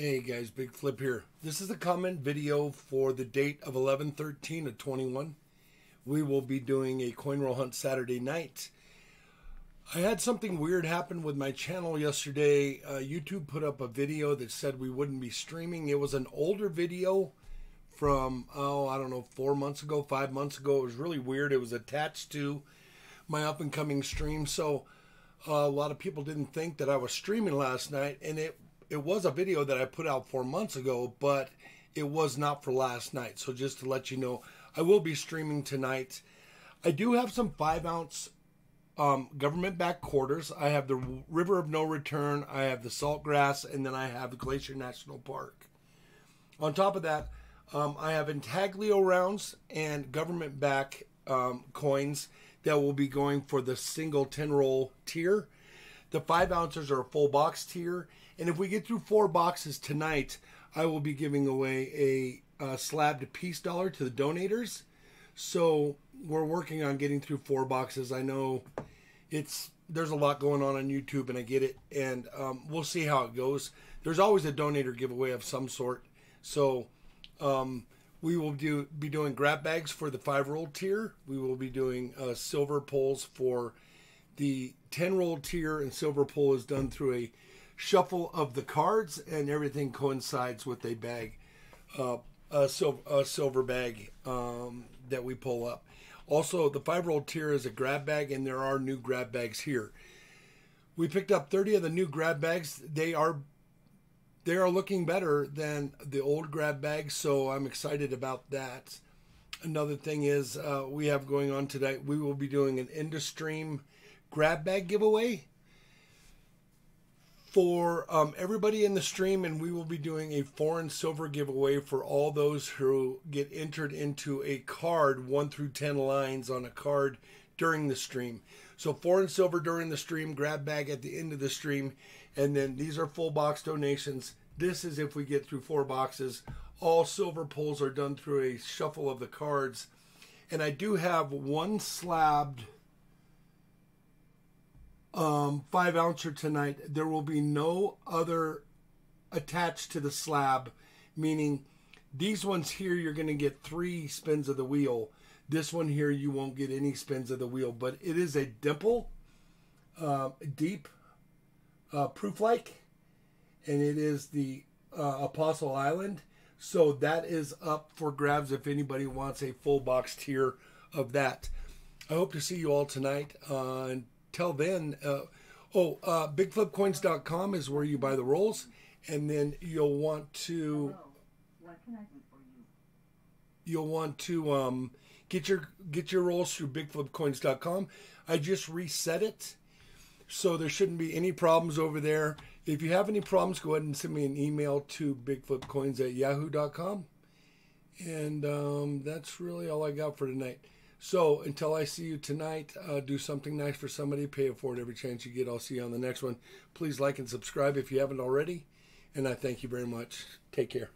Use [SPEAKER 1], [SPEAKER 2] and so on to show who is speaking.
[SPEAKER 1] Hey guys, Big Flip here. This is a comment video for the date of 11-13 of 21. We will be doing a coin roll hunt Saturday night. I had something weird happen with my channel yesterday. Uh, YouTube put up a video that said we wouldn't be streaming. It was an older video from, oh, I don't know, four months ago, five months ago. It was really weird. It was attached to my up and coming stream. So uh, a lot of people didn't think that I was streaming last night. And it it was a video that I put out four months ago, but it was not for last night. So just to let you know, I will be streaming tonight. I do have some five ounce um, government backed quarters. I have the River of No Return, I have the Saltgrass, and then I have Glacier National Park. On top of that, um, I have intaglio rounds and government back um, coins that will be going for the single 10 roll tier. The five ounces are a full box tier, and if we get through four boxes tonight, I will be giving away a, a peace dollar to the donators. So we're working on getting through four boxes. I know it's there's a lot going on on YouTube, and I get it, and um, we'll see how it goes. There's always a donator giveaway of some sort, so um, we will do be doing grab bags for the five roll tier. We will be doing uh, silver poles for the ten roll tier, and silver pull is done through a shuffle of the cards, and everything coincides with a bag, uh, a, sil- a silver bag um, that we pull up. Also, the five roll tier is a grab bag, and there are new grab bags here. We picked up 30 of the new grab bags. They are they are looking better than the old grab bags, so I'm excited about that. Another thing is uh, we have going on today. We will be doing an InduStream grab bag giveaway for um, everybody in the stream, and we will be doing a foreign silver giveaway for all those who get entered into a card, one through 10 lines on a card during the stream. So, foreign silver during the stream, grab bag at the end of the stream, and then these are full box donations. This is if we get through four boxes. All silver pulls are done through a shuffle of the cards. And I do have one slabbed um, five ouncer tonight. There will be no other attached to the slab, meaning these ones here you're going to get three spins of the wheel. This one here you won't get any spins of the wheel, but it is a dimple, uh, deep, uh, proof like, and it is the uh, Apostle Island. So that is up for grabs if anybody wants a full box tier of that. I hope to see you all tonight. Uh, until then, uh, oh, uh, bigflipcoins.com is where you buy the rolls, and then you'll want to. You'll want to um, get your get your rolls through bigflipcoins.com. I just reset it, so there shouldn't be any problems over there. If you have any problems, go ahead and send me an email to bigflipcoins at yahoo.com. And um, that's really all I got for tonight. So until I see you tonight, uh, do something nice for somebody. Pay it forward every chance you get. I'll see you on the next one. Please like and subscribe if you haven't already. And I thank you very much. Take care.